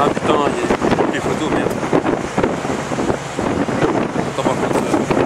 Ah putain, il y a des photos, merde. T'en pas compte. Euh,